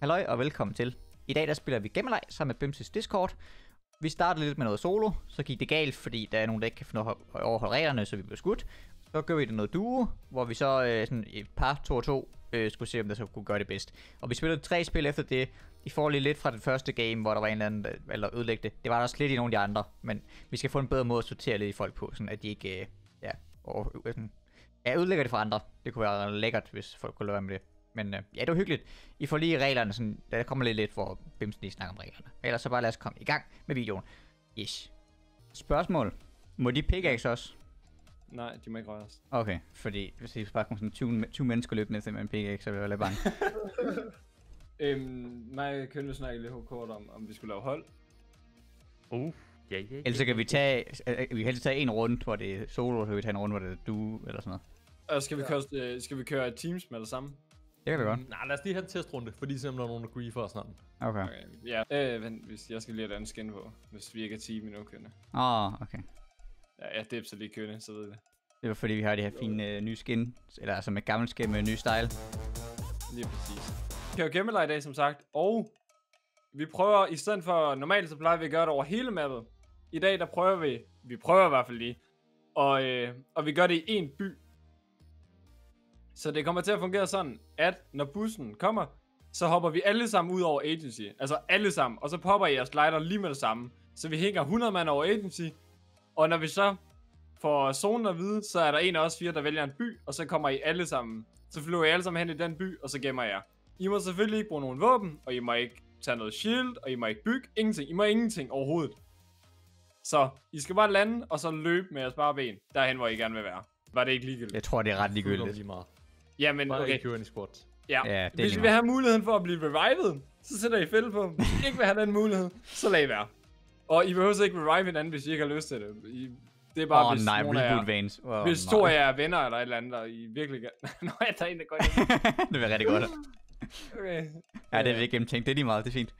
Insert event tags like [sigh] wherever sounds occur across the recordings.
Halløj og velkommen til. I dag der spiller vi gemmeleg sammen med Bimses Discord. Vi startede lidt med noget solo, så gik det galt, fordi der er nogen, der ikke kan finde at overholde reglerne, så vi blev skudt. Så gør vi det noget duo, hvor vi så øh, sådan et par to og to øh, skulle se, om der så kunne gøre det bedst. Og vi spillede tre spil efter det. I får lige lidt fra det første game, hvor der var en eller anden, der, eller ødelægte det. Det var der også lidt i nogle af de andre, men vi skal få en bedre måde at sortere lidt i folk på, sådan at de ikke, øh, ja, over, øh, sådan, ja, ødelægger det for andre. Det kunne være lækkert, hvis folk kunne lade være med det. Men øh, ja, det var hyggeligt. I får lige reglerne, sådan, der kommer lidt lidt, hvor Bimsen lige snakker om reglerne. Ellers så bare lad os komme i gang med videoen. Yes. Spørgsmål. Må de pickaxe også? Nej, de må ikke røre os. Okay, fordi hvis I bare kommer sådan 20, 20 mennesker løbende til med en pickaxe, så vil jeg være lidt bange. [laughs] Øhm, mig og Køn vil snakke lidt kort om, om vi skulle lave hold. Uh, ja, ja, ja. Ellers så kan vi tage, øh, vi kan helst tage en runde, hvor det er solo, så kan vi tage en runde, hvor det er du, eller sådan noget. Og skal vi, køre, øh, skal vi køre teams med det samme? Det kan vi godt. Nej, lad os lige have en testrunde, fordi simpelthen der er nogen, der griefer og sådan. Okay. Okay, ja. Øh, vent, hvis jeg skal lige have et andet skin på, hvis vi ikke er team endnu, Kønne. Åh, oh, okay. Ja, jeg dipser lige Kønne, så ved det. Det var fordi, vi har de her fine øh, nye skin, eller altså med gammel skin med ny style. Lige præcis. Vi kan jo gemme i dag, som sagt, og vi prøver, i stedet for normalt, så plejer vi at gøre det over hele mappet. I dag, der prøver vi, vi prøver i hvert fald lige, og, øh, og vi gør det i en by. Så det kommer til at fungere sådan, at når bussen kommer, så hopper vi alle sammen ud over agency. Altså alle sammen. Og så popper jeres lighter lige med det samme. Så vi hænger 100 mand over agency. Og når vi så får zonen at vide, så er der en af os fire, der vælger en by. Og så kommer I alle sammen. Så flyver I alle sammen hen i den by, og så gemmer jeg. I må selvfølgelig ikke bruge nogen våben, og I må ikke tage noget shield, og I må ikke bygge ingenting. I må ingenting overhovedet. Så I skal bare lande, og så løbe med jeres bare ben, derhen hvor I gerne vil være. Var det ikke ligegyldigt? Jeg tror, det er ret ligegyldigt. lige meget. Jamen, Bare okay. ikke i squat. Ja, Ja, ja det hvis I vil have muligheden for at blive revivet, så sætter I fælde på. Hvis I ikke vil have den mulighed, så lad I være. Og I behøver så ikke revive hinanden, hvis I ikke har lyst til det. I, det er bare, oh, hvis nej, nogen reboot Vans. Oh, Hvis to af jer er venner eller et eller andet, og I virkelig gerne... [laughs] Nå, ja, der er en, der går ind. [laughs] det bliver rigtig godt. Okay. Ja, det er vi ikke gennemtænkt. Det er lige meget, det er fint.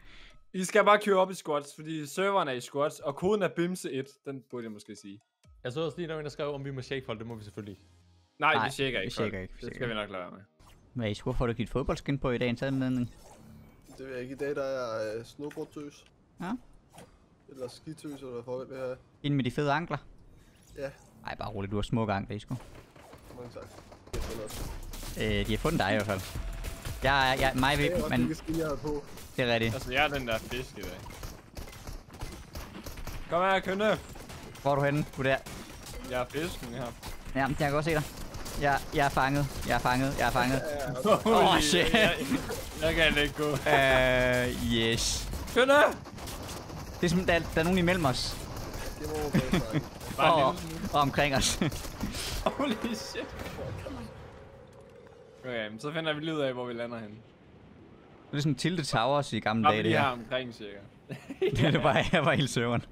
I skal bare køre op i squats, fordi serveren er i squats, og koden er BIMSE1. Den burde jeg måske sige. Jeg så også lige, der var en, der skrev, om vi må shake folk. Det må vi selvfølgelig ikke. Nej, Nej, vi tjekker vi ikke. tjekker folk. ikke, vi Det tjekker skal vi nok lade være med. Hvad, hvorfor får du ikke dit fodboldskin på i dagens anledning? Det ved jeg ikke. I dag der er uh, snowboardtøs. Ja. Eller skitøs, eller hvad vil have. Ind med de fede ankler. Ja, Ej, bare roligt, du har smuk ankler, Isko. mange tak. Jeg finder også. Øh, de har fundet dig i hvert fald. Jeg er, jeg, mig Det er ved, men hvilket skin, jeg har på. det er rigtigt. Altså, jeg er den der fisk i dag. Kom her, kønne. Hvor er du henne? Du er der. Jeg er fisken her. Ja, jeg kan godt se dig. Jeg, jeg er fanget. Jeg er fanget. Jeg er fanget. Åh, oh, shit. Jeg, jeg kan ikke gå. Øh, [laughs] yes. Kønne! Det er som, der, der er nogen imellem os. Det snakke. [laughs] Bare Og, og omkring os. [laughs] Holy shit. Okay, men så finder vi lige ud af, hvor vi lander henne. det er sådan Tilde Towers i gamle dage, det her omkring, cirka. Det er det bare, jeg var helt søvn.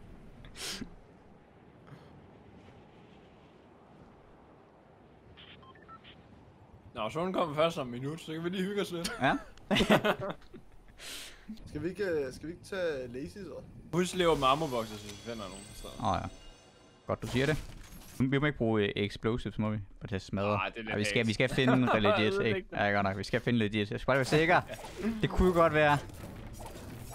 Nå, så hun kommer først om en minut, så kan vi lige hygge os lidt. Ja. [laughs] Skal vi ikke, øh, skal vi ikke tage lazy så? Husk lever med hvis vi finder nogen. Så. Åh oh, ja. Godt, du siger det. Vi må ikke bruge uh, explosives, må vi? For til at smadre. Nej, det er lidt Ej, vi, skal, vi skal finde [laughs] Jeg legit, ikke? Ja, godt nok. Vi skal finde legit. Jeg skal bare være sikker. Det kunne godt være.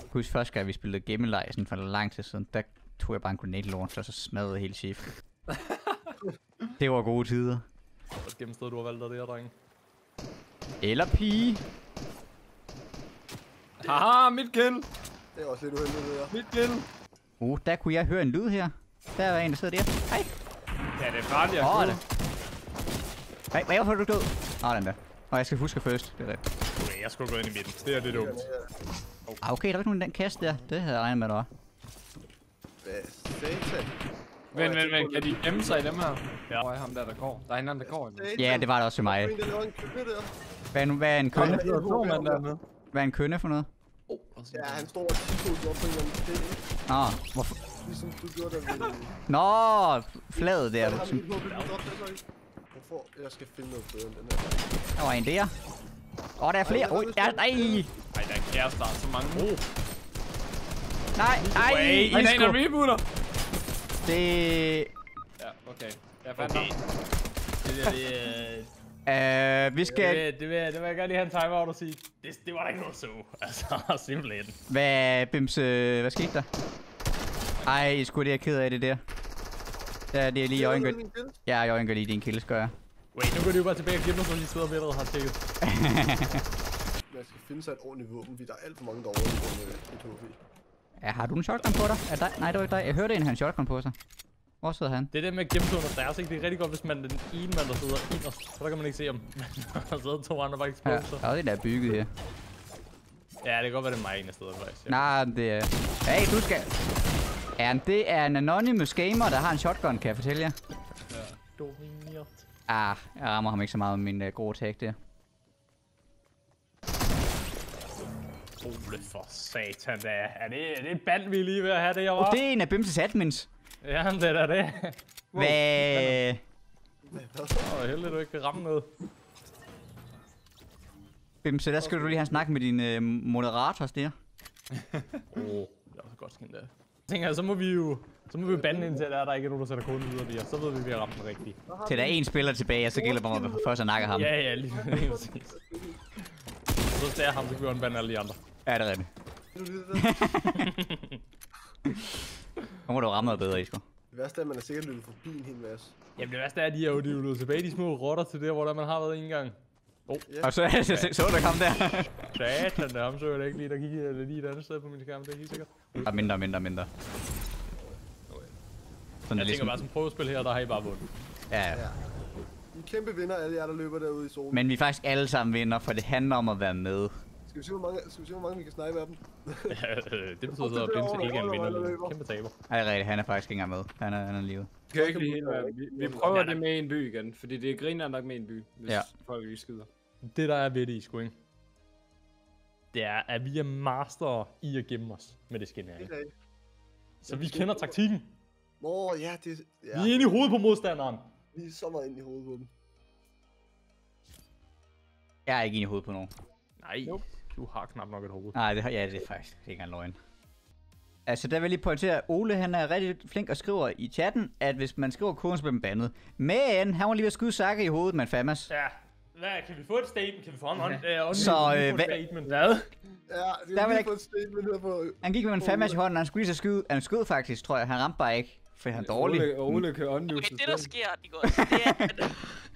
Husk første gang, vi spillede Gamelej sådan for lang tid siden, der tog jeg bare en grenade launcher, og så smadrede hele shift. [laughs] det var gode tider. Hvad gennemsted du har valgt af det her, drenge? Eller pige. Haha, mit kill! Det er også lidt uheldigt, det der. Mit kill! Uh, der kunne jeg høre en lyd her. Der var en, der sidder der. Hej. Ja, det er farligt at Åh, oh, det. Hej, hvad er du død? Åh, oh, den der. Og jeg skal huske først. Det er rigtigt. Okay, jeg skulle gå ind i midten. Det er lidt dumt. Ah, okay, der var ikke nogen i den kasse der. Det havde jeg regnet med, der var. Hvad satan? Vent, vent, vent. Kan de gemme sig i dem her? Ja. Hvor er ham der, der går? Der er en anden, der går. Ja, det var der også til mig. Er. Hvad er, nu, hvad er en kønne? Hvad er en kønne for noget? Ja, han står og tiger op på en eller anden. Nå, hvorfor? Ligesom du gjorde der ved... Nå, fladet der. Hvorfor? Jeg skal finde noget bedre end den her. der var en der. Åh, oh, der er flere. Oj, der er... Nej, Ej, der er kærester. Så mange. Oh. nej, nej. Ej, der er en, der rebooter. Det... Ja, okay. Jeg fandt ham. Det der, det er... Uh, [laughs] vi Det skal... vil, det, vil, det vil jeg gerne lige have en timeout og sige. Det, det var da ikke noget så. [laughs] Altså, simpelthen. Hvad, Bims, øh, hvad skete der? Ej, jeg skulle det er ked af det der. Ja, det er lige kill. Ja, Jørgen gør lige din kildes, gør jeg. Wait, nu går de jo bare tilbage og gemmer sig lige steder, vi allerede har tjekket. [laughs] Man skal finde sig et ordentligt våben, fordi der er alt for mange derovre, et HV. Ja, har du en shotgun på dig? Er dig? Nej, det var ikke dig. Jeg hørte en, han en shotgun på sig. Hvor sidder han? Det er det med at gemme sig under stairs, ikke? Det er rigtig godt, hvis man er den ene mand, der sidder inderst. Så der kan man ikke se, om [laughs] der sidder to andre bare Ja, exploser. der er det der er bygget her. Ja, det kan godt være, det er mig en af stederne, faktisk. Ja. Nej, det er... Hey, du skal... Ja, det er en anonymous gamer, der har en shotgun, kan jeg fortælle jer. Domineret. Ah, jeg rammer ham ikke så meget med min uh, gode tag der. Ole for satan da. Er det, er det et band, vi er lige ved at have det Oh, herovre? det er en af Bimses admins. Ja, det er da det. Hvad? Åh, oh, heldigt, du ikke kan ramme noget. Bimse, der skal du lige have en snak med din uh, moderators [laughs] der. Åh, oh, det er også godt skin der. Jeg tænker, så må vi jo... Så må vi jo bande indtil der, er der ikke er nogen, der sætter koden videre via. Så ved vi, at vi har ramt den rigtige. Til der er en spiller tilbage, og så gælder det bare om at først at nakke ham. Ja, ja, lige, lige præcis. Så stager ham, så gør han bande alle de andre. Ja, det er rigtigt. [laughs] Nu må du ramme noget bedre, Isco. Det værste er, at man er sikkert løbet forbi en hel masse. Jamen det værste er, at de er jo, er løbet tilbage, de små rotter til der, hvor der man har været en gang. Ja. Og så, så, så, så du ham der. [laughs] Satan, der ham så jeg da ikke lige, der gik jeg lige et andet sted på min skærm, det er helt sikkert. Og mindre, mindre, mindre. Sådan Jeg er tænker ligesom, bare, som prøvespil her, der har I bare vundet. ja, ja. I er kæmpe vinder, alle jer, der løber derude i solen. Men vi er faktisk alle sammen vinder, for det handler om at være med. Skal vi se, hvor mange, skal vi se, hvor mange vi kan snipe af dem? [laughs] det betyder så, at Bimse ikke er en vinder, kæmpe taber. Ej, det er rigtigt, han er faktisk ikke engang med. Han er, han er livet. Kan jeg ikke lige helt være. Vi, vi prøver det med en by igen, fordi det er griner nok med en by, hvis Ja. folk lige skyder. Det der er ved det, sgu ikke? Det er, at vi er master i at gemme os med det skin her. Det ikke? er. Så vi kender taktikken. Nå, ja, det ja. Vi er inde i hovedet på modstanderen. Vi er så meget inde i hovedet på dem. Jeg er ikke inde i hovedet på nogen. Nej, du har knap nok et hoved. Nej, det har, ja, det er faktisk ikke engang løgn. Altså, der vil jeg lige pointere, at Ole han er rigtig flink og skriver i chatten, at hvis man skriver koden, så bliver man bandet. Men han var lige ved at skyde Sakke i hovedet med en famas. Ja, hvad, kan vi få et statement? Kan vi få en on, øh, on, Så, øh, hvad- statement? Hvad? Ja, det Der er vil lige få et statement her på... Han gik med en famas i hånden, og han skulle lige så skyde. Han skød faktisk, tror jeg. Han ramte bare ikke, for han er dårlig. Ole, Ole kan unmute Okay, det der sker, Nikos, det er, [laughs]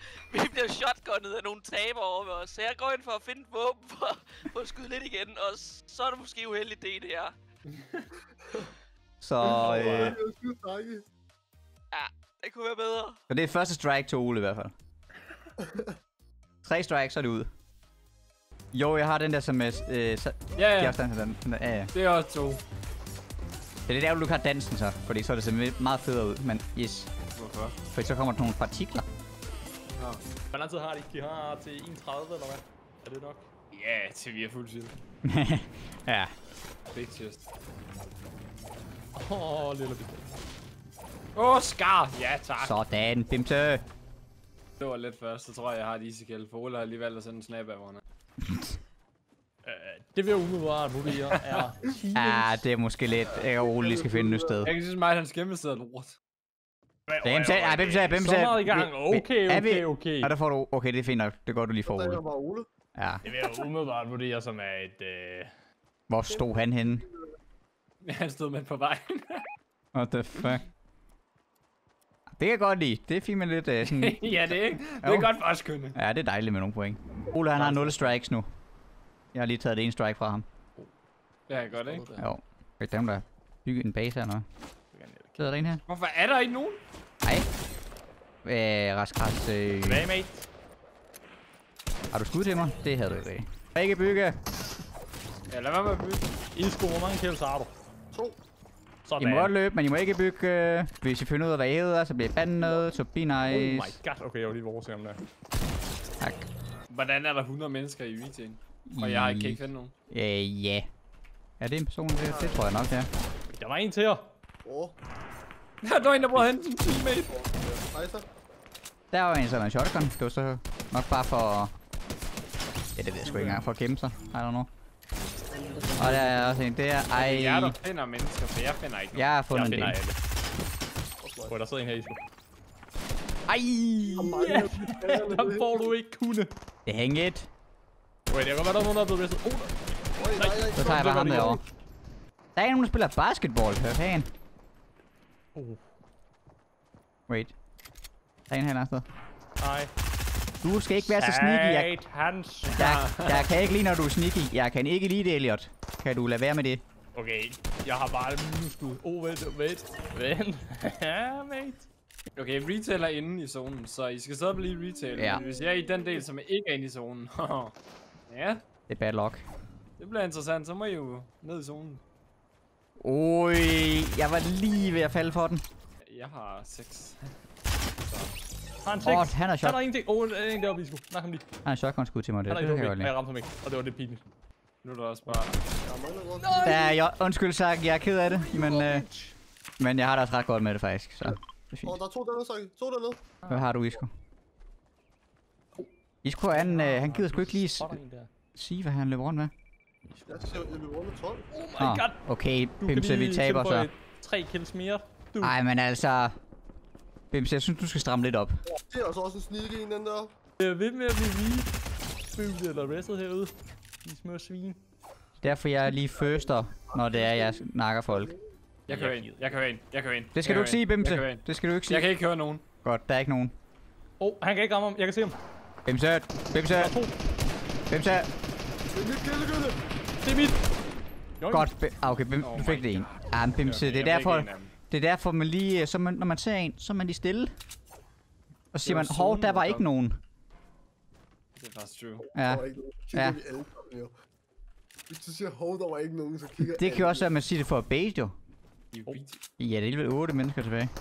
shotgunnet af nogle taber over ved os. Så jeg går ind for at finde et våben for, for at skyde lidt igen, og så er det måske uheldigt det, det er. Så, Ja, øh, det er strække. Det kunne være bedre. så det er første strike til Ole i hvert fald. Tre strikes, så er det ud. Jo, jeg har den der som er... Øh, så, Ja, ja. ja, afstand til den. den er, ja, ja. det er også to. Det er lidt ærgerligt, du har dansen så, fordi så er det simpelthen meget federe ud. Men yes, Hvorfor? for så kommer der nogle partikler. Nå. Hvor lang tid har de? De har til 31 eller hvad? Er det nok? Ja, til vi er fuldt sygt. [laughs] ja. Big chest. Åh, oh, lille bit. Åh, oh, Scar! Ja, tak. Sådan, bimse. Det var lidt først, så tror jeg, jeg har et easy kill. For Ole har lige valgt at sende en snap af mig. Øh, det vil jeg umiddelbart vurdere er [laughs] Ja, det er måske lidt... Jeg og Ole lige skal finde et nyt sted. Jeg kan synes mig, at hans gemmested er lort. Bimse, ja, bimse, bimse. Så meget i gang. Okay, Er okay, okay. Og der får du... Okay, det er fint nok. Det går du lige for er Ole. bare Ole. Ja. Det vil jeg umiddelbart vurdere som er et... Øh... Hvor stod han henne? [laughs] Han stod med på vejen. [laughs] What the fuck? Det kan jeg godt lide. Det er fint med lidt uh, sådan... [laughs] ja, det er ikke. Det er Jo. godt for os, kunde. Ja, det er dejligt med nogle point. Ole, han har 0 strikes nu. Jeg har lige taget det ene strike fra ham. Ja, godt, ikke? Jo. Det er dem, der bygget en base her nu. Sidder der en her? Hvorfor er der ikke nogen? Hej. Øh, Raskras, øh, Hvad, mate? har du skud til mig? Det havde du ikke. Ikke bygge. Ja, lad være med at bygge. Isco, hvor mange kills har du? To. I Sådan. må godt løbe, men I må ikke bygge. Hvis I finder ud af, hvad I hedder, så bliver I bandet. Så be Oh nice. my god. Okay, jeg var lige vores om der. Tak. Hvordan er der 100 mennesker i VT'en? Og jeg har ikke kan ikke finde nogen. Øh, ja. Er det en person? Det, det tror jeg nok, det er. Der var en til jer. Åh, Der var en, der prøvede at hente sin teammate. Der var en, som er en shotgun. Det var så nok bare for... Ja, det ved jeg sgu ikke engang. For at gemme sig. I don't know. Og der er også en der. Ej. Det er jer, der finder mennesker, for jeg finder ikke nogen. Jeg har fundet Jeg en finder del. alle. Der sidder en her, Isco. Ej! Ja, [laughs] der får du ikke kunne. Det hænger et. Wait, det kan godt være, der er nogen, der er blevet ristet. Oh, Oj, nej. Så tager jeg bare ham derovre. Der er en, der spiller basketball. Hvad fanden? Oh. Wait. Der er en her et sted. Nej. Du skal ikke være så sneaky. Jeg, Hans. jeg, jeg kan ikke lide, når du er sneaky. Jeg kan ikke lide det, Elliot. Kan du lade være med det? Okay, jeg har bare et minusskud. Oh, vent, vent. Vent. ja, mate. Okay, retail er inde i zonen, så I skal stadig blive retail. Ja. Men hvis jeg er i den del, som ikke er inde i zonen, [laughs] ja, Det er bad luck. det bliver interessant. Så må I jo ned i zonen. Oj, jeg var lige ved at falde for den. Jeg har 6. Har han Åh, seks? han er Han shot. har ingenting. Åh, oh, der er en deroppe i skud. Nej, ham lige. Han er shotgun skud til mig. Det, Han er det ikke kan jeg ramte ham ikke, og det var lidt pinligt. Nu er der også bare... Der er jeg, undskyld sagt, jeg er ked af det, men, øh, men jeg har det også ret godt med det faktisk, så det er Åh, fint. der er to dernede, Saki. To dernede. Hvad har du, Isco? Isco, han, øh, han gider sgu ikke lige sige, hvad han løber rundt med. Jeg ser, jeg løber rundt med 12. Oh my Nå, god. okay, Du Bimse, vi taber så. Tre kills mere. Du. Ej, men altså... Bimse, jeg synes, du skal stramme lidt op. Det er altså også en sneaky en, den der. Jeg er ved med at blive lige bygget eller restet herude. De små svin. Derfor jeg er lige førster, når det er, jeg nakker folk. Jeg kører ind, jeg kører ind, jeg kører ind. Det skal jeg du ikke sige, ind, Jeg Bimse. Det skal du ikke Jeg sige. kan ikke høre nogen. Godt, der er ikke nogen. Åh, oh, han kan ikke ramme ham. Jeg kan se ham. Bimse, Bimse, to. Bimse. Det er mit. Det er. Godt, Bim- ah, okay, Bim, Oh du fik det en. Ah, men Bimse, det er derfor, en det er derfor man lige, så man, når man ser en, så er man lige stille. Og så siger man, hov, der var ikke nogen. Det er faktisk true. Ja, Ja. Hvis du siger, hov, der var ikke nogen, så kigger det kan jo også være, at man siger det for at bait jo. I Oh. Ja, det er alligevel 8 mennesker tilbage. [laughs]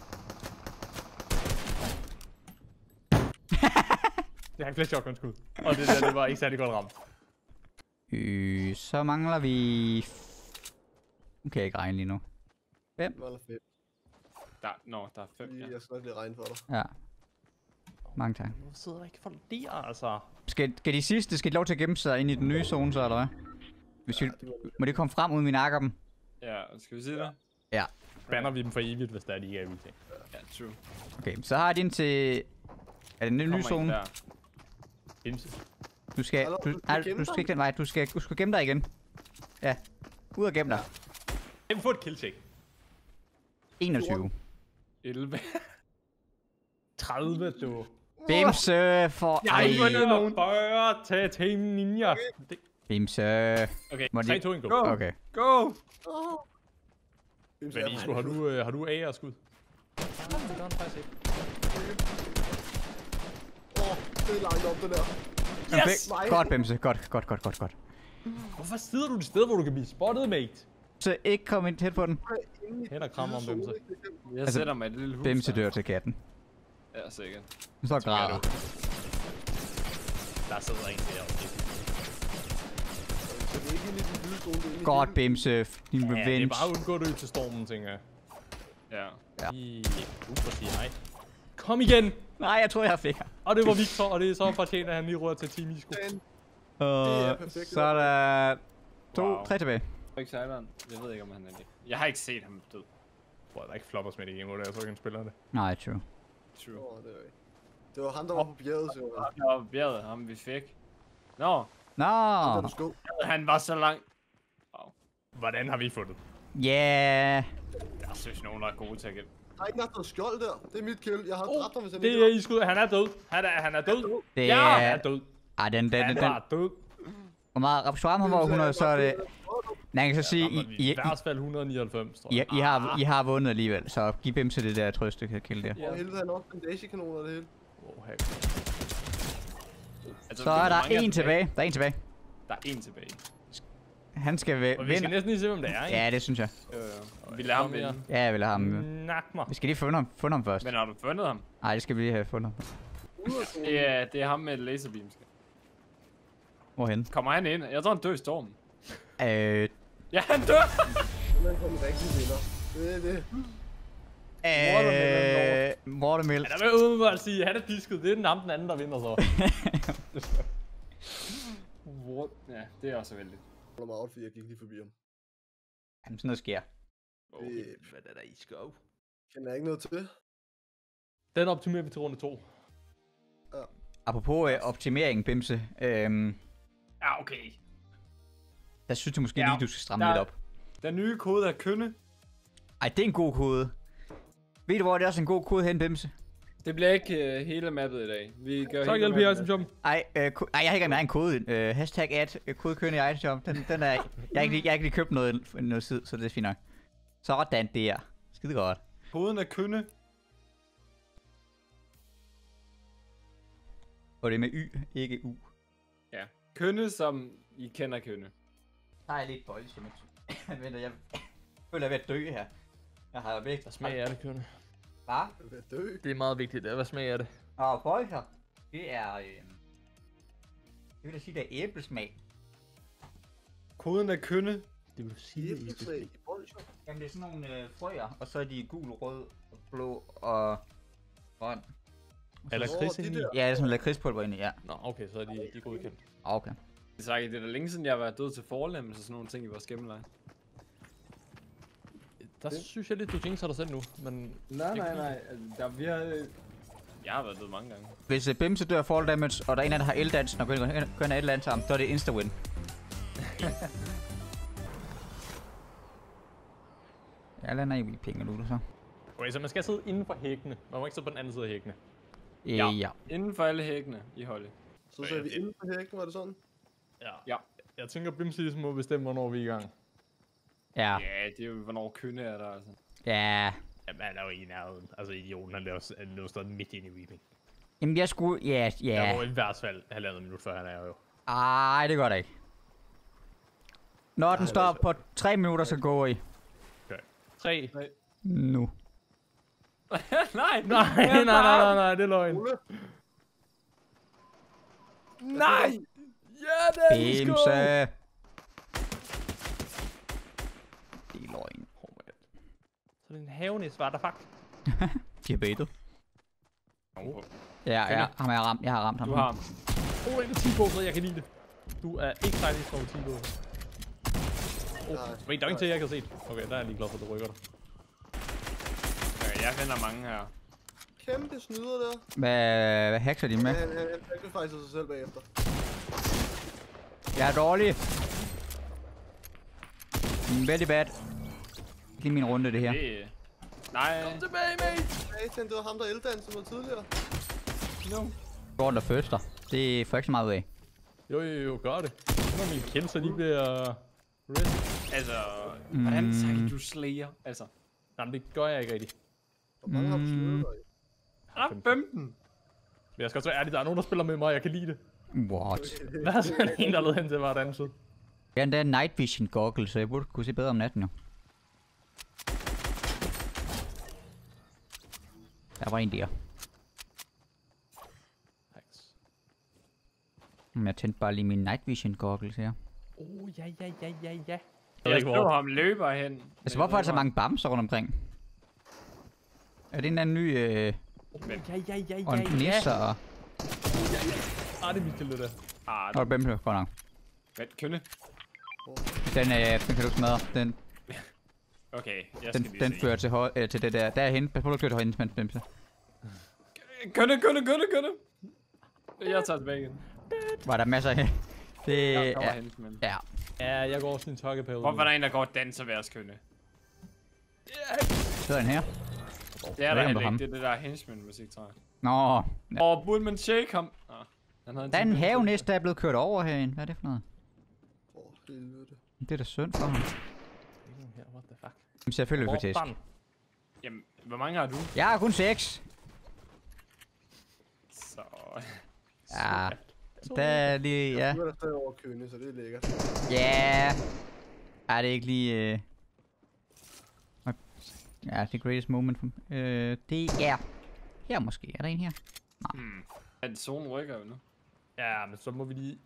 Jeg har flere shotgun skud. Og det der, det var ikke særlig godt ramt. Øh, så mangler vi... Nu kan jeg ikke regne lige nu. Eller fedt. Der, nå, der er fem, Lige, ja. Jeg skal nok lige regne for dig. Ja. Mange tak. Hvorfor sidder der ikke folk der, altså? Skal, skal de sidste, skal de lov til at gemme sig ind i den nye zone så, eller hvad? Hvis vi, Ja, det var må de komme frem, uden vi nakker dem? Ja, skal vi sige det? Banner vi dem for evigt, hvis der er, de ikke er evigt. Ja, true. Okay, så har de en til... Er det en ny zone? der. Imse. Du skal, Hallo, du, du skal du skal ikke den vej. Du skal, du skal gemme dig igen. Ja. Ud og gemme dig. Jeg vil få et kill check. 21. 11. 30, du. Bimse for... Jeg har ikke Ej. vundet nogen. Bør tage Team Ninja. Det- Bimse. Okay, Må 3, de... 2, 1, go. Go. Okay. go! Hvem Men siger, Isco, har du, øh, har du A og skud? Nej, det gør han faktisk ikke. Åh, det er langt op, det der. Yes! Nej. Godt, Bimse. Godt, godt, godt, godt, godt. Hvorfor sidder du et sted, hvor du kan blive spottet, mate? Så ikke kom ind tæt på den. Hen og krammer om den Bimse. Jeg Altså, sætter mig i et lille hus. Bimse dør til katten. Ja, sikkert. Nu står græder. Der sidder en der. Det er den det er i Godt, Bimse. Din Ja, det er revenge. bare at undgå det til stormen, tænker jeg. Ja. Ja. I... Uh, sige hej. Kom igen! Nej, jeg tror, jeg fik ham. Og det var Victor, og det er så fortjent, at han lige rører til Team Isco. Den- Og så er der to, Wow. tre tilbage. Ikke sejleren. Jeg ved ikke, om han er det. Jeg har ikke set ham død. Jeg, der er ikke floppers med det game, hvor jeg tror ikke, han spiller det. Nej, true. True. Åh, det var ikke. Det var ham, der var på bjerget, så var Det var bjerget, ham vi fik. Nå, Nå, der skå. han var så lang. Hvordan har vi fundet? ja. Der er synes nogen, der er gode til at gætte. Der er ikke noget skjold der. Det er mit kill. Jeg har Oh, dræbt ham, hvis han Det ikke er Isco. Han er død. Han er, han er død. Det Ja, han er død. Ej, den, den, Han den, den, er død. hvor meget Rapswarm har var 100, så er det... Man kan så sige, I, I, I hvert fald 199, tror I, jeg. I, har, I har vundet alligevel, så giv dem til det der trøste kill der. For helvede, han har også bandagekanoner og det hele. Oh. Altså, Så er der en tilbage. Der er en tilbage. Der er en tilbage. Han skal væ- Og vi skal vinde. næsten lige se, hvem det er, ikke? Ja, det synes jeg. Øh, vi lader ham vinde. Ja, jeg vil have ham. Nak mig. Vi skal lige finde ham, finde ham først. Men har du fundet ham? Nej, det skal vi lige have fundet. ham. Ja, det er ham med laserbeam. Hvorhen? Kommer han ind? Jeg tror, han dør i stormen. Øh... Ja, han dør! Man får en rigtig vinder. Det er det. Øh... Watermill. Ja, der vil jeg umiddelbart sige, at han er disket. Det er den ham, den anden, der vinder så. [laughs] What? Ja, det er også vældigt. Jeg holder mig out, fordi jeg gik lige forbi ham. Jamen, sådan noget sker. Det Hvad er der i skov? kender jeg ikke noget til. Den optimerer vi til runde 2. Apropos øh, optimering, Bimse. Øhm, Ja, okay. der synes jeg måske Ja, lige, du skal stramme der- lidt op. Den nye kode er kønne. Ej, det er en god kode. Ved du, hvor det er også en god kode hen, Bimse? Det bliver ikke uh, hele mappet i dag. Vi gør Tak hele hjælp i mappet item shop. Ej, øh, ej, jeg har ikke engang en kode. Øh, hashtag ad øh, kode køn i item Den, den er, jeg, har ikke, lige- jeg har ikke lige købt noget, noget tid, så det er fint nok. Sådan der. Skide godt. Koden er kønne. Og det er med Y, ikke U. Ja. Kønne, som I kender kønne. Der er lidt bolsje, men... [coughs] Vent, jeg føler, jeg er ved at dø her. Jeg har væk. Hvad smag er det, kønne? Hvad? Er at dø. Det er meget vigtigt. Hvad smag er det? Og bolsjer, det er... Øh, det vil jeg sige, det er æblesmag. Koden er kønne. Det vil sige, Æblesmag i bolsjer. Jamen, det er sådan nogle øh, frøer, og så er de gul, rød, og blå og grøn. Eller Åh, Chris de ind i? der. Ja, det er sådan lakridspulver inde i, ja. Nå, okay, så er de, de er godkendt. Ah, Okay. Det er sagt, det er da længe siden, jeg har været død til forlemmelse og sådan nogle ting i vores gemmeleje. Der synes jeg lidt, du jinxer dig selv nu, men... Nej, nej, nej. Der, vi har... Jeg har været død mange gange. Hvis uh, Bimse dør fall damage, og der er en af der har går ind og gør en et eller andet så er det insta-win. [laughs] Jeg lander i penge nu, så. Okay, så man skal sidde inden for hækkene. Man må ikke sidde på den anden side af hækkene. Ja. ja. Inden for alle hækkene i holdet. Så sagde vi inden for hækken, var det sådan? Ja. Ja. Jeg tænker, Bimse ligesom må bestemme, hvornår vi er i gang. Ja. Ja, det er jo, hvornår kønne er der, altså. Ja. Jamen, han er jo i nærheden. Altså, idioten, han han laver stadig midt ind i weeping. Jamen, jeg skulle... Ja, Ja. Der ja. går i hvert fald halvandet minut før han er jo. Ej, det gør det ikke. Når den står på 3 minutter, så går I. 3. [laughs] Nu. nej, Nej, nej, nej, nej, nej, det er løgn. Nej! Ja, det Bimse. En havenis, var der fuck. Diabetes. [laughs] Oh. Ja, ja, ham har jeg ramt. Jeg har ramt ham. Du har Oh, en 10 på, så jeg kan lide det. Du er ikke sejlig for 10 på. nej. Wait, der er ingen til, jeg kan se. Okay, der er jeg lige glad for, at du rykker dig. Okay, jeg finder mange her. Kæmpe snyder der. Hvad, hvad hacker de med? Han, han, han sacrificer sig selv bagefter. Jeg er dårlig. Very bad. Lige min runde, det her. Det... Nej. Tilbage, mate! Satan, det var ham, der eldansen var tidligere. No. Gordon der første. Det får ikke så meget ud af. Jo, jo, jo, gør det. Nu er min kæmpe, så lige bliver... Rest. Altså, hvordan Mm. sagde du slayer? Altså, Jamen, det gør jeg ikke rigtigt. Hvor mange har du dig? ah, 15. Men jeg skal også være ærlig, der er nogen, der spiller med mig, og jeg kan lide det. What? Der er sådan en, der lød hen til anden side. Jeg har endda en night vision goggle, så jeg burde kunne se bedre om natten jo. Der var en der. Thanks. Men jeg tændte bare lige min night vision goggles her. Oh, ja, ja, ja, ja, ja. Jeg ved Jeg ikke, så hvor. ham løber hen. Altså, hvorfor er der så mange bamser rundt omkring? Er det en anden ny, øh, Oh, ja, ja, ja, og en ja, nisser, ja. og... Ah, det er mit det der. Ah, Og et bæmpe, godt nok. hvad, kønne? Den, øh, den kan du smadre. Den, Okay, jeg skal den, lige den se. fører til, øh, til det der. Derhen. Pas på, du kører til højden, mens bæmse. Kønne, kønne, kønne, kønne. Jeg tager tilbage igen. Var der masser af... Det Jeg kommer er... hen, men... Ja. Ja, jeg går også en tokkepæde. Hvorfor er der en, der går og danser ved os, kønne? Så er den her. Det er der ikke, det er. Det er det der henchman musik, tror jeg. Nå, ja. Og burde man shake ham? Ah, han havde en der er en havenæst, der er blevet kørt over herinde. Hvad er det for noget? Åh, helvede. Det er da synd for ham. Her, what the fuck? Selvfølgelig teste. Sådan. Jamen, hvor mange har du? Jeg har kun 6. Så... Ja. Der er lige... Ja. Du er der stadig over kønne, så det er lækkert. Ja. Er det ikke lige... Øh... Ja, det greatest moment. For... Øh, det er... Her måske. Er der en her? Hmm. Er det zonen rykker jo nu? Ja, men så må vi lige...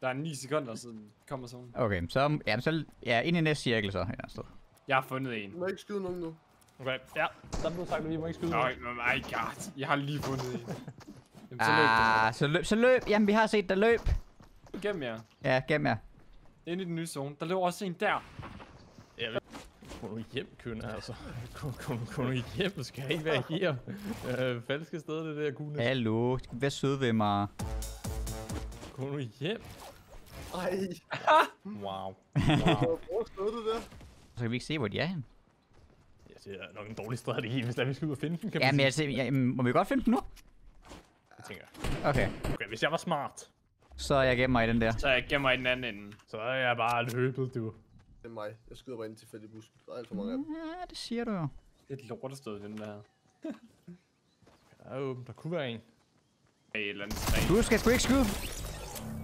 Der er 9 sekunder, så kommer zonen. Okay, så... Ja, så... Ja, ind i næste cirkel så. Ja, sted. Jeg har fundet en. Du må ikke skyde nogen nu. Okay, ja. Der blev sagt, at vi må ikke skyde. Nej, oh my god. Jeg har lige fundet en. [laughs] Jamen, så Ah, så løb, så løb. Jamen, vi har set der løb. løb Gennem jer. Ja, gem jer. Ind i den nye zone. Der løber også en der. Gå nu hjem, kønne, altså. Gå, gå, gå nu hjem, du skal ikke være her. Øh, falske sted, det der kunne. Hallo, vær sød ved mig. Gå nu hjem. Ej, Wow. hvor wow. hvor stod du der? Så kan vi ikke se, hvor de er henne. Ja, det er nok en dårlig strategi, hvis der er, vi skal ud og finde den, kan Ja, man men sige. altså, ja, må vi godt finde den nu? Jeg tænker, jeg. Okay, okay, hvis jeg var smart, så jeg gemmer mig i den der. Så jeg gemmer i den anden ende. så er jeg bare løbet, du. Det er mig. Jeg skyder bare ind til i busken. Der er alt for mange af dem. Ja, det siger du jo. Det er et lortested, den der. [laughs] Der er åbent, der kunne være en. Af et eller andet træ. Du skal sgu ikke skyde.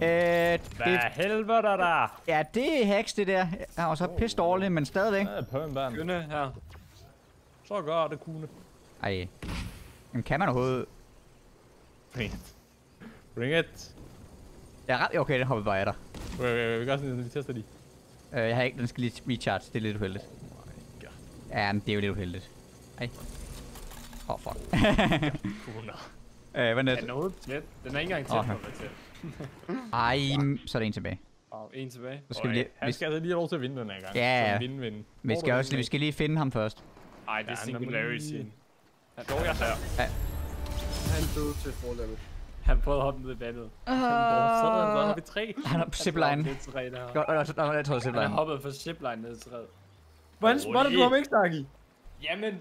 Øh, Hvad det, helvede er der? ja, det er hacks, det der. Jeg var så pisse dårlig, men stadigvæk. Der er pønband. Gynne her. Så gør det, kunne. Ej. Jamen, kan man overhovedet... Bring it. Bring it. Jeg er ret... Okay, den hopper bare af dig. Okay, okay, vi gør sådan, at vi tester lige. Øh, jeg har ikke... Den skal lige recharge. Det er lidt uheldigt. God. Ja, men det er jo lidt uheldigt. Ej. Åh, oh, fuck. Kunne. [laughs] øh, hvad net? Er noget tæt? Den er ikke engang tæt på at være tæt. Ej, så er der en tilbage. Wow, en tilbage. Så skal vi lige... Han Vi, skal altså lige have lov til at vinde den her gang. Ja, ja. Så vinde, vinde. vi, skal også, lige- vi skal lige finde ham først. Ej, det er singularity. Han, dog, jeg her. Han døde til forlandet. Han prøvede at hoppe ned i vandet. Sad han? Så har vi tre. Han er på zipline. Er der. Godt, øh, så- jeg tror, det er Han zipline. hoppet fra zipline ned til træet. Hvordan spotter du ham ikke, Snakki? Jamen,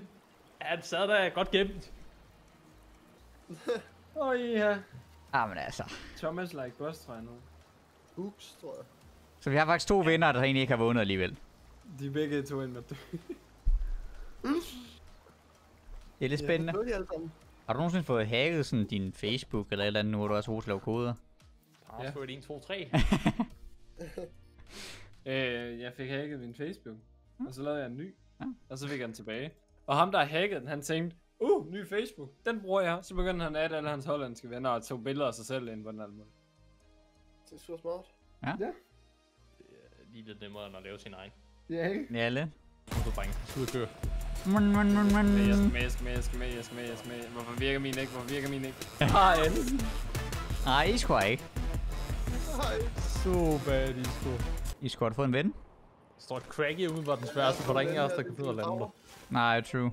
han sad der godt gemt. [laughs] Åh, ja. Ah, men altså. Thomas like boss, tror jeg nu. Hooks, tror jeg. Så vi har faktisk to vinder, der egentlig ikke har vundet alligevel. De er begge to ind med dø. Det er lidt spændende. Ja, nu er. Har du nogensinde fået hacket sådan din Facebook eller et eller andet, nu hvor du så god til at lave koder? Password 1, 2, 3. Øh, jeg fik hacket min Facebook. Og så lavede jeg en ny. Ja. Og så fik jeg den tilbage. Og ham, der hacket den, han tænkte, uh, ny Facebook, den bruger jeg. Så begyndte han at alle hans hollandske venner og tog billeder af sig selv ind på den anden måde. Det er så smart. Lige lidt nemmere end at lave sin egen. Ja, ikke? Ja, lidt. Nu er drenge. Ud at køre. Man, man, man, man. Jeg skal med, jeg skal med, jeg skal med, jeg skal med, jeg skal med. Hvorfor virker min ikke? Hvorfor virker min ikke? [laughs] Har alle. Nej, I skulle ikke. Hej. Så bad, I sgu. I skulle have fået en ven. Står cracky ude på den sværeste, for der er ingen af os, der kan finde at lande dig. Nej, true.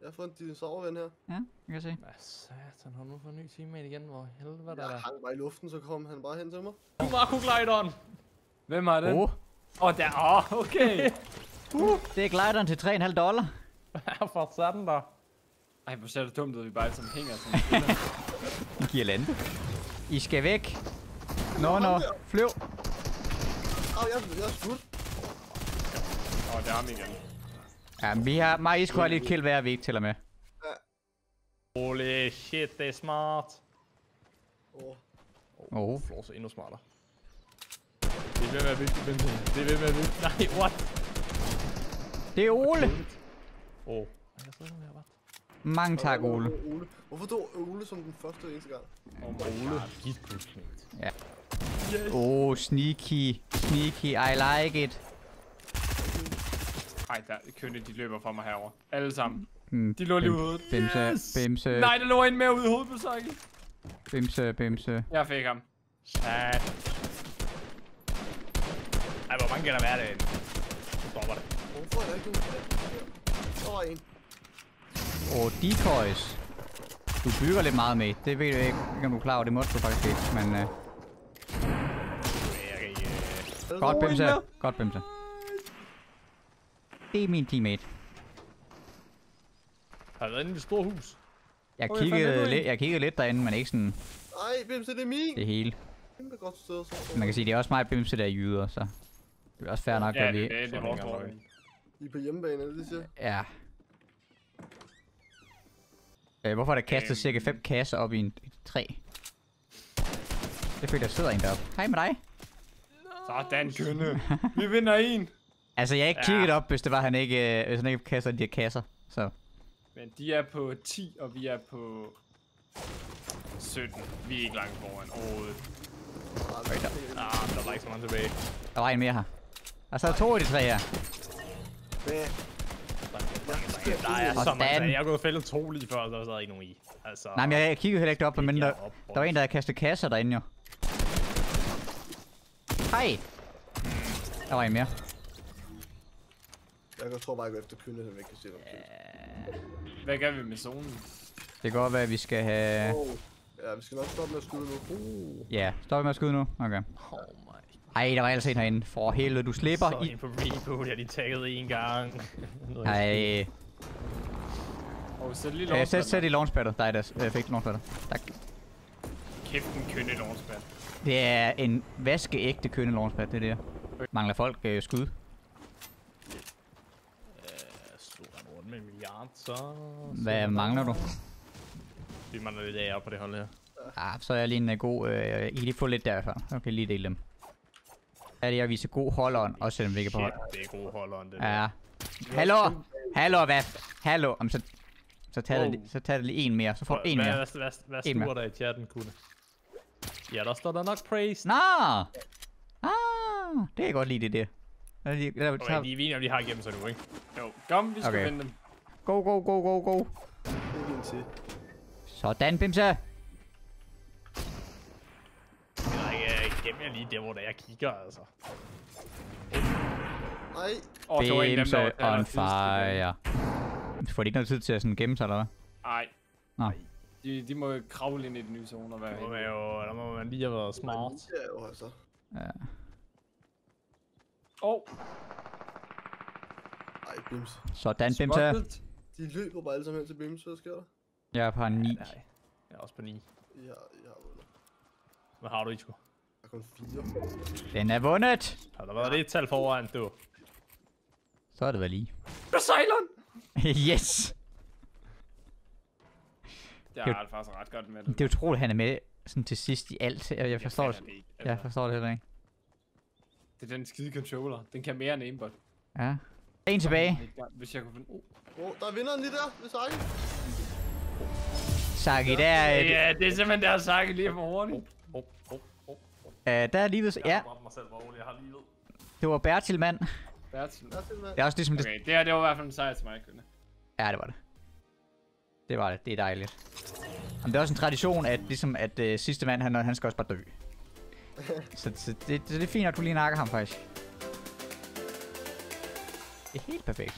Jeg har fået en dinosaurven her. Ja, jeg kan se. Hvad satan, har nu fået en ny teammate igen? Hvor helvede er Jeg der? hang bare i luften, så kom han bare hen til mig. Du Marco Glideren! Hvem har det? Åh, Oh, oh, der. Åh, oh, okay. [laughs] det er glideren til 3,5 dollar. For satan der. Ej, hvor ser det dumt ud, at vi bare sådan hænger sådan. I giver lande. I skal væk. Nå, nå. Flyv. Au, jeg, jeg er skudt. Åh, oh, det er ham igen. Ja, vi har... Mig, skulle have lidt kill hver week til og med. Holy shit, det er smart. Åh, Oh. Floor er endnu smartere. Det er ved at være vigtigt, Benson. Det er ved at være vigtigt. Nej, what? Det er Ole. Åh. Oh. Jeg sidder nu her, hvad? Mange tak, Ole. Ole. Hvorfor dog Ole som den første og eneste gang? Oh my Ole. god. Giv gudsmængd. Oh, sneaky. Sneaky. I like it. Ej, der kønne, de løber fra mig herover. Alle sammen. Mm, De lå lige ude hovedet. Bimse, bimse, Nej, der lå en mere ude i hovedet på Saki. bimse, bimse. Jeg fik ham. Sat. Ej, hvor mange kan der være derinde? Nu stopper det. Hvorfor er der ikke nogen? Der var en. Og decoys. Du bygger lidt meget med. Det ved jeg ikke, ikke om du er klar over. Det måtte du faktisk ikke. Men uh, ikke... øh, godt bimse. Godt bimse. Det er min teammate. Har jeg været inde i det store hus? Jeg Okay, kiggede, lidt, jeg kiggede lidt derinde, men ikke sådan Ej, Bimse, det er min. det hele. Kæmpe godt sted. Så. Man kan sige, det er også meget bimse, der er jyder, så det er også fair nok, Ja, at vi... det, det, det er vores I er på hjemmebane, er det det, siger? Ja. Øh, hvorfor er der kastet Øhm. cirka 5 kasser op i en et træ? Det føler der sidder en deroppe. Hej med dig. Sådan, kønne. Vi vinder en. Altså, jeg har ikke Ja. kigget op, hvis det var, han ikke, øh, hvis han ikke kaster de her kasser. Så, Men de er på 10, og vi er på 17. Vi er ikke langt foran overhovedet. Der. Ah, men der var ikke så mange tilbage. der var en mere her. Og så er to af de tre her. Der er så mange. Jeg har gået fældet to lige før, og der sad ikke nogen i. Altså... Nej, men jeg, kiggede heller ikke op, men der, der var en, der havde kastet kasser derinde jo. Hej. Der var en mere. Jeg kan- tror bare, jeg går efter kynde, så vi ikke kan se dem. Hvad gør vi med zonen? Det kan godt være, at vi skal have... Oh. Ja, vi skal nok stoppe med at skyde nu. Uh. Ja, stopper med at skyde nu? Okay. Oh my. Ej, der var ellers en herinde. For helvede, du slipper Så i... en på reboot, jeg lige tagget en gang. [laughs] Ej, Og sæt lige øh, launchpad. sæt, sæt i launchpaddet. Der er det. Øh, fik launchpaddet. Tak. Kæft en kønne launchpad. Det er en vaskeægte kønne launchpad, det der. Mangler folk øh, skud? Stod han rundt med en milliard, så... Hvad mangler du? Vi mangler lidt ære på det hold her. Ah, så er jeg lige en øh, god... Øh, I lige få lidt derfra. Okay, lige dele dem. Er det at vise god holdånd, også selvom vi ikke er på hold? Det er god holderen, det der. Ja. Hallo! Hallo, hvad? Hallo! Jamen, så, så, tag det, Wow. lige- så tag det lige en mere, så får du en hvad, mere. Hvad, hvad, hvad En mere. stuer der i chatten, kunne? Ja, der står der nok praise. Nå! Ah, det jeg godt lide, det der. Der er lige- der- Okay, så- de er enige om, de har igennem sig nu, ikke? Jo, kom, vi skal Okay. vinde dem. Go, go, go, go, go. Til. Sådan, Bimse. Gemmer jeg lige der, hvor der jeg kigger, altså. Nej. Åh, det var en af dem, der Bimse var on allerfedest igen. fire. Får de ikke noget tid til at sådan gemme sig, eller hvad? Ej. Nå. De, de må jo kravle ind i den nye zone og være Der må man jo, der må man lige have været smart. Ja, jo altså. Ja. Åh, oh, Ej, bims. Sådan, Bimse. spottet. De løber bare alle sammen hen til bims. Hvad sker der? Jeg er på 9. Nej, jeg er også på 9. I har, I har vundet. Hvad har du, Isko? Der er kun fire. Den er vundet. Har der været det et tal foran, du? Så er det vel lige. Der sejler den! yes! Jeg har det faktisk ret godt med det. Det er utroligt, han er med sådan til sidst i alt. Jeg, jeg forstår det. fatter ikke. Jeg Altså, forstår det heller ikke. Det er den skide controller. Den kan mere end aimbot. Ja. En tilbage. Hvis jeg kunne finde... Oh. Oh, der er vinderen lige der. Er Saki. Saki, der er, Ja, det er simpelthen der sagt lige for hurtigt. Oh, oh, oh. øh, der er livet. Ja, Jeg har mig selv, hvor jeg har livet. det var Bertil, mand. Bertil. Der er til, mand. Det er også ligesom det. Okay, det her det var i hvert fald en sejr til mig, Kønne. Ja, det var det. Det var det. Det er dejligt. Jamen, det er også en tradition, at ligesom at øh, sidste mand, han, han skal også bare dø. [laughs] så, så det, det, det er fint, at du lige nakker ham, faktisk. Perfeito.